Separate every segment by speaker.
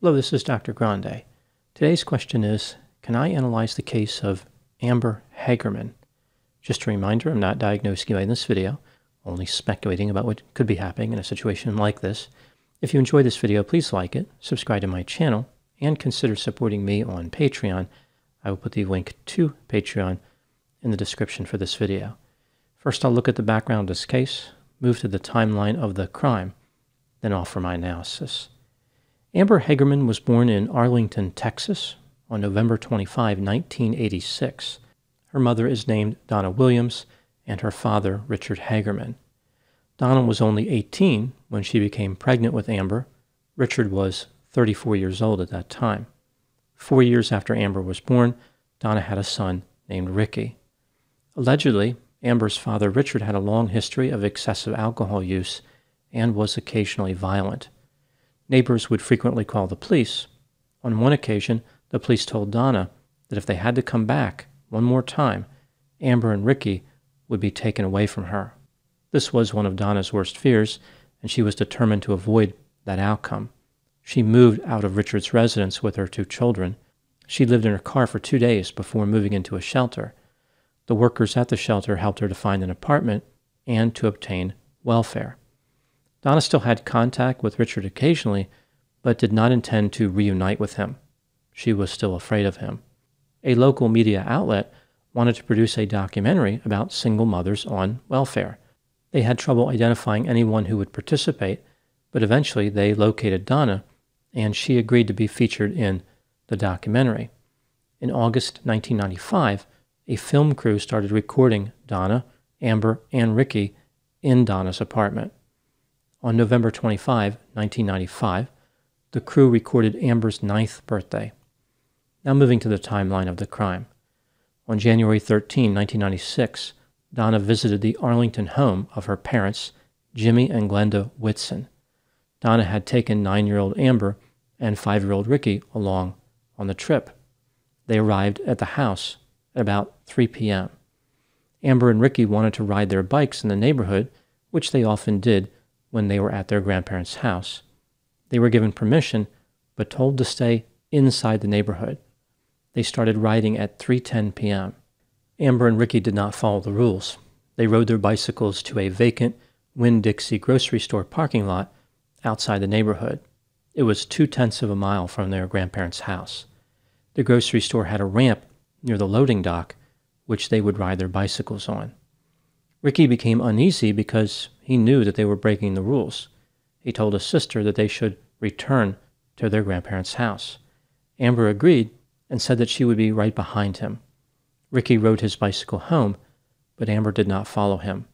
Speaker 1: Hello, this is Dr. Grande. Today's question is Can I analyze the case of Amber Hagerman? Just a reminder, I'm not diagnosing you in this video, only speculating about what could be happening in a situation like this. If you enjoyed this video, please like it, subscribe to my channel, and consider supporting me on Patreon. I will put the link to Patreon in the description for this video. First, I'll look at the background of this case, move to the timeline of the crime, then offer my analysis. Amber Hagerman was born in Arlington, Texas on November 25, 1986. Her mother is named Donna Williams and her father Richard Hagerman. Donna was only 18 when she became pregnant with Amber. Richard was 34 years old at that time. Four years after Amber was born, Donna had a son named Ricky. Allegedly, Amber's father Richard had a long history of excessive alcohol use and was occasionally violent. Neighbors would frequently call the police. On one occasion, the police told Donna that if they had to come back one more time, Amber and Ricky would be taken away from her. This was one of Donna's worst fears, and she was determined to avoid that outcome. She moved out of Richard's residence with her two children. She lived in her car for two days before moving into a shelter. The workers at the shelter helped her to find an apartment and to obtain welfare. Donna still had contact with Richard occasionally, but did not intend to reunite with him. She was still afraid of him. A local media outlet wanted to produce a documentary about single mothers on welfare. They had trouble identifying anyone who would participate, but eventually they located Donna, and she agreed to be featured in the documentary. In August 1995, a film crew started recording Donna, Amber, and Ricky in Donna's apartment. On November 25, 1995, the crew recorded Amber's ninth birthday. Now moving to the timeline of the crime. On January 13, 1996, Donna visited the Arlington home of her parents, Jimmy and Glenda Whitson. Donna had taken nine year old Amber and five year old Ricky along on the trip. They arrived at the house at about 3 p.m. Amber and Ricky wanted to ride their bikes in the neighborhood, which they often did when they were at their grandparents' house. They were given permission, but told to stay inside the neighborhood. They started riding at 3:10 p.m. Amber and Ricky did not follow the rules. They rode their bicycles to a vacant Winn-Dixie grocery store parking lot outside the neighborhood. It was two tenths of a mile from their grandparents' house. The grocery store had a ramp near the loading dock, which they would ride their bicycles on. Ricky became uneasy because he knew that they were breaking the rules. He told his sister that they should return to their grandparents' house. Amber agreed and said that she would be right behind him. Ricky rode his bicycle home, but Amber did not follow him.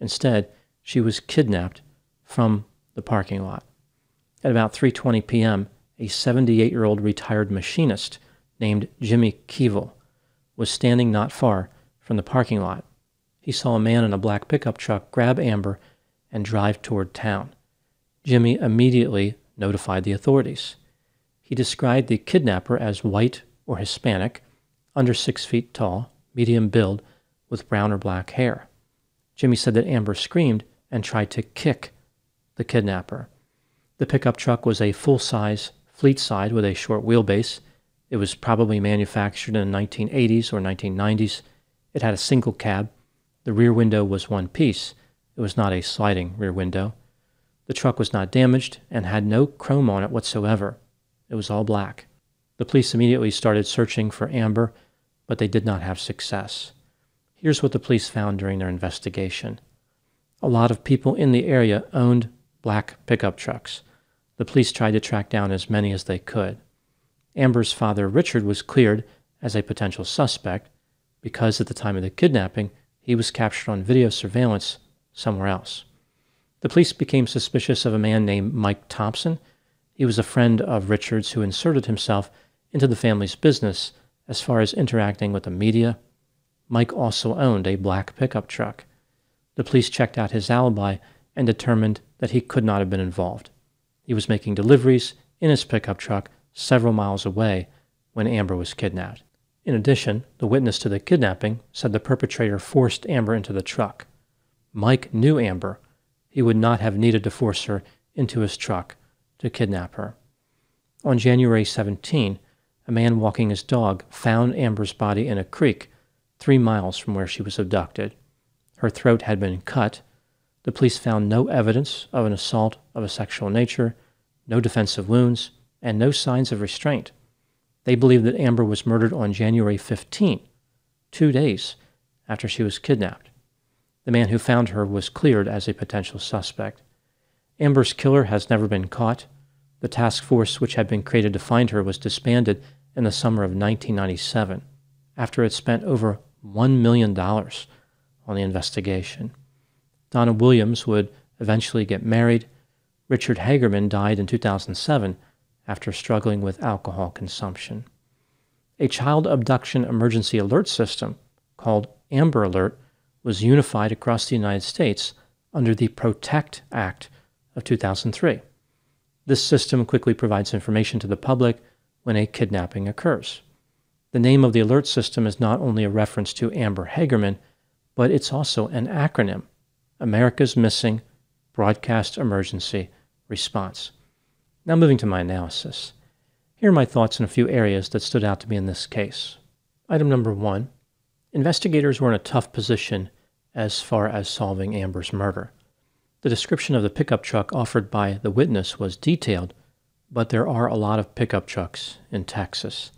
Speaker 1: Instead, she was kidnapped from the parking lot. At about 3:20 p.m., a 78-year-old retired machinist named Jimmy Keevil was standing not far from the parking lot he saw a man in a black pickup truck grab Amber and drive toward town. Jimmy immediately notified the authorities. He described the kidnapper as white or Hispanic, under six feet tall, medium build, with brown or black hair. Jimmy said that Amber screamed and tried to kick the kidnapper. The pickup truck was a full size fleet side with a short wheelbase. It was probably manufactured in the 1980s or 1990s. It had a single cab the rear window was one piece. It was not a sliding rear window. The truck was not damaged and had no chrome on it whatsoever. It was all black. The police immediately started searching for Amber, but they did not have success. Here's what the police found during their investigation. A lot of people in the area owned black pickup trucks. The police tried to track down as many as they could. Amber's father, Richard, was cleared as a potential suspect because at the time of the kidnapping, he was captured on video surveillance somewhere else. The police became suspicious of a man named Mike Thompson. He was a friend of Richard's who inserted himself into the family's business as far as interacting with the media. Mike also owned a black pickup truck. The police checked out his alibi and determined that he could not have been involved. He was making deliveries in his pickup truck several miles away when Amber was kidnapped. In addition, the witness to the kidnapping said the perpetrator forced Amber into the truck. Mike knew Amber. He would not have needed to force her into his truck to kidnap her. On January 17, a man walking his dog found Amber's body in a creek three miles from where she was abducted. Her throat had been cut. The police found no evidence of an assault of a sexual nature, no defensive wounds, and no signs of restraint. They believe that Amber was murdered on January 15, two days after she was kidnapped. The man who found her was cleared as a potential suspect. Amber's killer has never been caught. The task force which had been created to find her was disbanded in the summer of 1997 after it spent over $1 million on the investigation. Donna Williams would eventually get married. Richard Hagerman died in 2007 after struggling with alcohol consumption. A child abduction emergency alert system called Amber Alert was unified across the United States under the Protect Act of 2003. This system quickly provides information to the public when a kidnapping occurs. The name of the alert system is not only a reference to Amber Hagerman, but it's also an acronym America's Missing Broadcast Emergency Response. Now, moving to my analysis. Here are my thoughts in a few areas that stood out to me in this case. Item number one investigators were in a tough position as far as solving Amber's murder. The description of the pickup truck offered by the witness was detailed, but there are a lot of pickup trucks in Texas.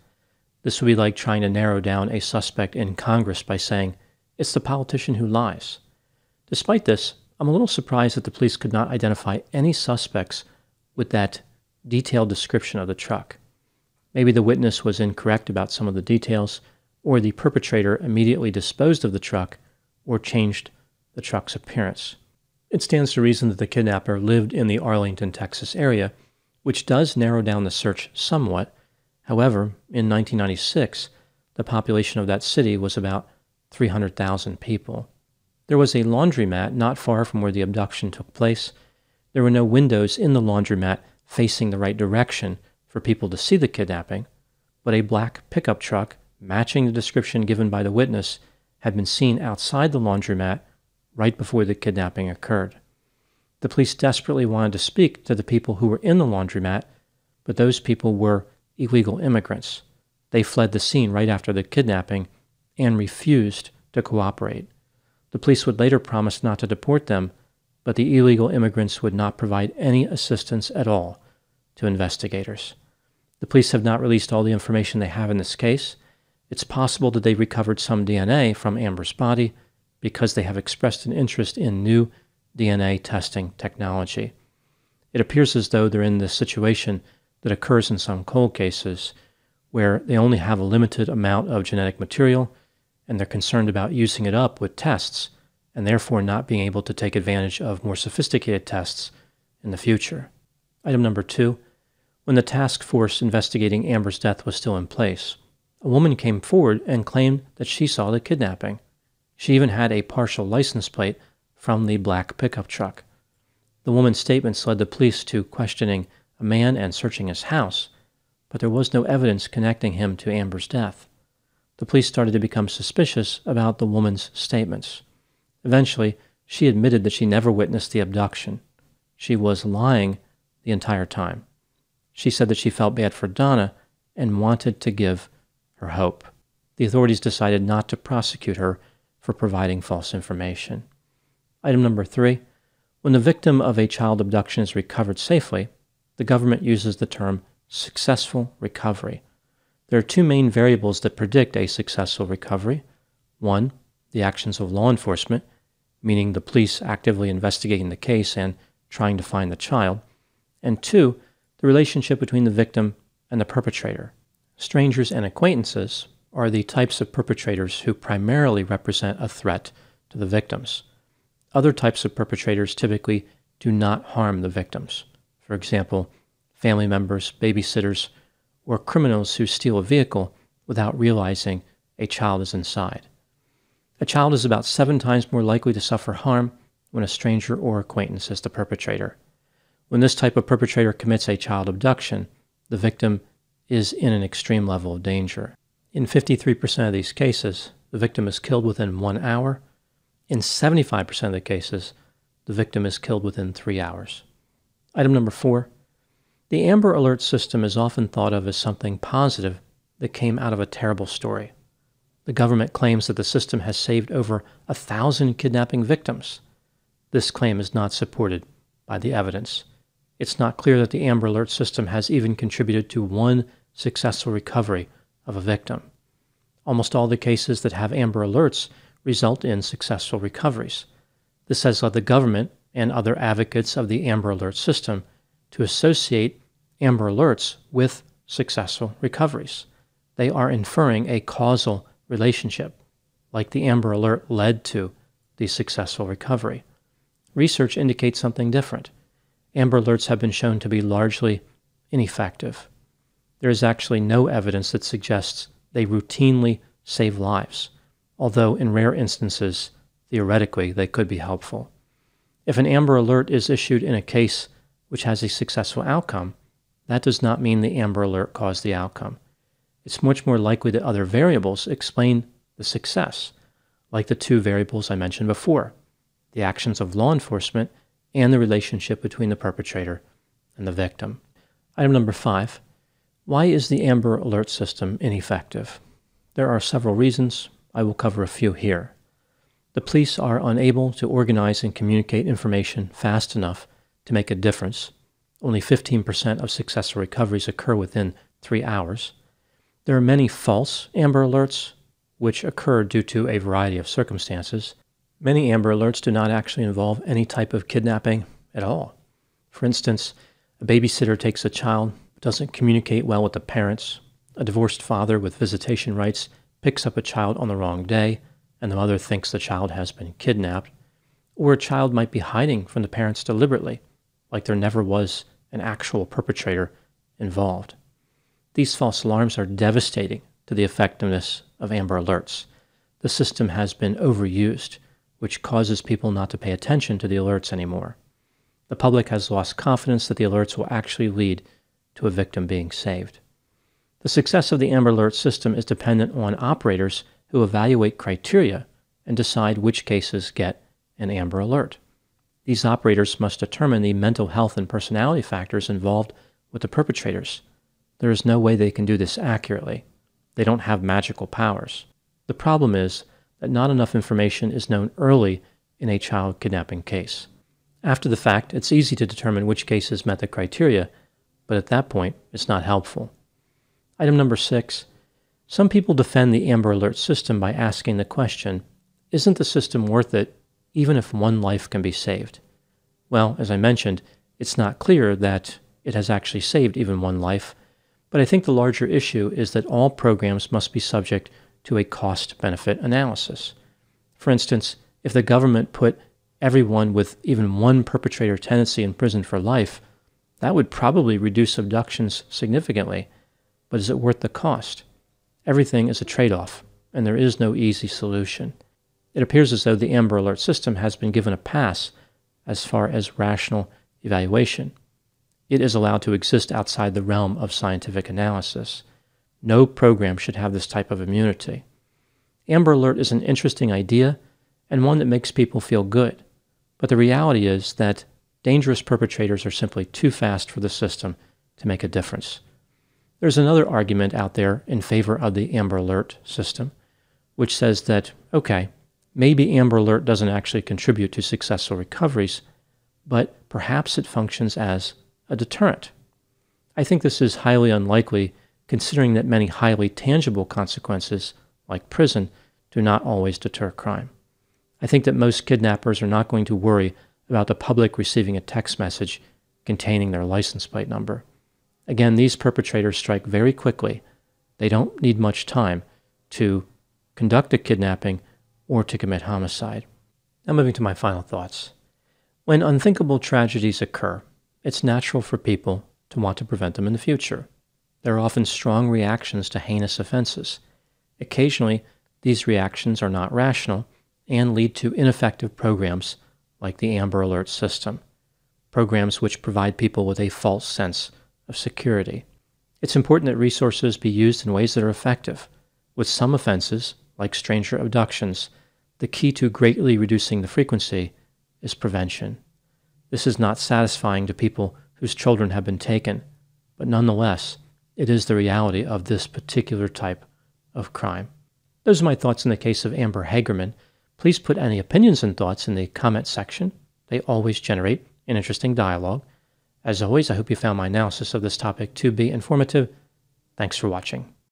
Speaker 1: This would be like trying to narrow down a suspect in Congress by saying, it's the politician who lies. Despite this, I'm a little surprised that the police could not identify any suspects with that detailed description of the truck. Maybe the witness was incorrect about some of the details, or the perpetrator immediately disposed of the truck or changed the truck's appearance. It stands to reason that the kidnapper lived in the Arlington, Texas area, which does narrow down the search somewhat. However, in 1996, the population of that city was about 300,000 people. There was a laundromat not far from where the abduction took place. There were no windows in the laundromat facing the right direction for people to see the kidnapping, but a black pickup truck matching the description given by the witness had been seen outside the laundromat right before the kidnapping occurred. The police desperately wanted to speak to the people who were in the laundromat, but those people were illegal immigrants. They fled the scene right after the kidnapping and refused to cooperate. The police would later promise not to deport them, but the illegal immigrants would not provide any assistance at all to investigators. The police have not released all the information they have in this case. It's possible that they recovered some DNA from Amber's body because they have expressed an interest in new DNA testing technology. It appears as though they're in this situation that occurs in some cold cases where they only have a limited amount of genetic material and they're concerned about using it up with tests and therefore not being able to take advantage of more sophisticated tests in the future. Item number two when the task force investigating Amber's death was still in place, a woman came forward and claimed that she saw the kidnapping. She even had a partial license plate from the black pickup truck. The woman's statements led the police to questioning a man and searching his house, but there was no evidence connecting him to Amber's death. The police started to become suspicious about the woman's statements. Eventually, she admitted that she never witnessed the abduction. She was lying the entire time. She said that she felt bad for Donna and wanted to give her hope. The authorities decided not to prosecute her for providing false information. Item number three when the victim of a child abduction is recovered safely, the government uses the term successful recovery. There are two main variables that predict a successful recovery. One, the actions of law enforcement, meaning the police actively investigating the case and trying to find the child. And two, the relationship between the victim and the perpetrator. Strangers and acquaintances are the types of perpetrators who primarily represent a threat to the victims. Other types of perpetrators typically do not harm the victims. For example, family members, babysitters, or criminals who steal a vehicle without realizing a child is inside. A child is about seven times more likely to suffer harm when a stranger or acquaintance is the perpetrator. When this type of perpetrator commits a child abduction, the victim is in an extreme level of danger. In 53% of these cases, the victim is killed within one hour. In 75% of the cases, the victim is killed within three hours. Item number four The Amber Alert system is often thought of as something positive that came out of a terrible story. The government claims that the system has saved over a thousand kidnapping victims. This claim is not supported by the evidence. It's not clear that the Amber Alert system has even contributed to one successful recovery of a victim. Almost all the cases that have Amber Alerts result in successful recoveries. This has led the government and other advocates of the Amber Alert system to associate Amber Alerts with successful recoveries. They are inferring a causal relationship, like the Amber Alert led to the successful recovery. Research indicates something different. Amber Alerts have been shown to be largely ineffective. There is actually no evidence that suggests they routinely save lives, although in rare instances, theoretically, they could be helpful. If an Amber Alert is issued in a case which has a successful outcome, that does not mean the Amber Alert caused the outcome. It's much more likely that other variables explain the success, like the two variables I mentioned before the actions of law enforcement and the relationship between the perpetrator and the victim. Item number five why is the Amber Alert system ineffective? There are several reasons. I will cover a few here. The police are unable to organize and communicate information fast enough to make a difference. Only 15% of successful recoveries occur within three hours. There are many false Amber Alerts, which occur due to a variety of circumstances. Many Amber Alerts do not actually involve any type of kidnapping at all. For instance, a babysitter takes a child doesn't communicate well with the parents. A divorced father with visitation rights picks up a child on the wrong day, and the mother thinks the child has been kidnapped. Or a child might be hiding from the parents deliberately, like there never was an actual perpetrator involved. These false alarms are devastating to the effectiveness of Amber Alerts. The system has been overused, which causes people not to pay attention to the alerts anymore. The public has lost confidence that the alerts will actually lead to a victim being saved. The success of the Amber Alert system is dependent on operators who evaluate criteria and decide which cases get an Amber Alert. These operators must determine the mental health and personality factors involved with the perpetrators. There is no way they can do this accurately. They don't have magical powers. The problem is that not enough information is known early in a child kidnapping case. After the fact, it's easy to determine which cases met the criteria but at that point, it's not helpful. Item number six some people defend the Amber Alert system by asking the question Isn't the system worth it even if one life can be saved? Well, as I mentioned, it's not clear that it has actually saved even one life, but I think the larger issue is that all programs must be subject to a cost benefit analysis. For instance, if the government put everyone with even one perpetrator tendency in prison for life, that would probably reduce abductions significantly, but is it worth the cost? Everything is a trade off, and there is no easy solution. It appears as though the Amber Alert system has been given a pass as far as rational evaluation. It is allowed to exist outside the realm of scientific analysis. No program should have this type of immunity. Amber Alert is an interesting idea and one that makes people feel good, but the reality is that dangerous perpetrators are simply too fast for the system to make a difference. There's another argument out there in favor of the Amber Alert system, which says that, okay, maybe Amber Alert doesn't actually contribute to successful recoveries, but perhaps it functions as a deterrent. I think this is highly unlikely considering that many highly tangible consequences, like prison, do not always deter crime. I think that most kidnappers are not going to worry about the public receiving a text message containing their license plate number. Again, these perpetrators strike very quickly. They don't need much time to conduct a kidnapping or to commit homicide. Now, moving to my final thoughts. When unthinkable tragedies occur, it's natural for people to want to prevent them in the future. There are often strong reactions to heinous offenses. Occasionally, these reactions are not rational and lead to ineffective programs like the Amber Alert system, programs which provide people with a false sense of security. It's important that resources be used in ways that are effective. With some offenses, like stranger abductions, the key to greatly reducing the frequency is prevention. This is not satisfying to people whose children have been taken but nonetheless, it is the reality of this particular type of crime. Those are my thoughts in the case of Amber Hagerman. Please put any opinions and thoughts in the comment section. They always generate an interesting dialogue. As always, I hope you found my analysis of this topic to be informative. Thanks for watching.